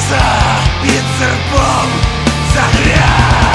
Лиза, Пиццербом, Загряз